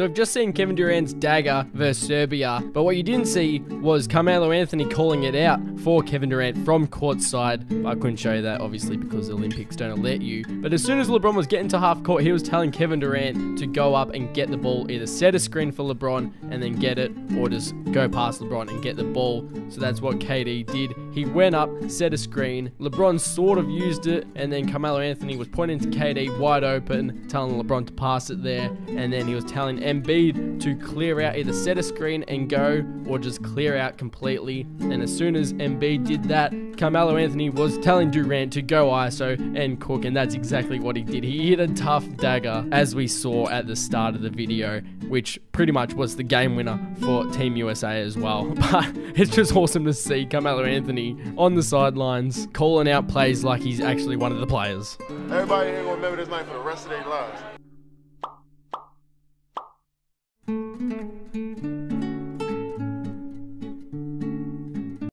So we've just seen Kevin Durant's dagger versus Serbia, but what you didn't see was Carmelo Anthony calling it out for Kevin Durant from courtside. I couldn't show you that obviously because the Olympics don't let you. But as soon as LeBron was getting to half court, he was telling Kevin Durant to go up and get the ball, either set a screen for LeBron and then get it, or just go past LeBron and get the ball. So that's what KD did. He went up, set a screen. LeBron sort of used it, and then Carmelo Anthony was pointing to KD wide open, telling LeBron to pass it there. And then he was telling Embiid to clear out, either set a screen and go, or just clear out completely. And as soon as Embiid did that, Carmelo Anthony was telling Durant to go ISO and cook, and that's exactly what he did. He hit a tough dagger, as we saw at the start of the video, which pretty much was the game winner for Team USA as well. But it's just awesome to see Carmelo Anthony on the sidelines calling out plays like he's actually one of the players. Everybody ain't gonna remember this night for the rest of their lives. thank you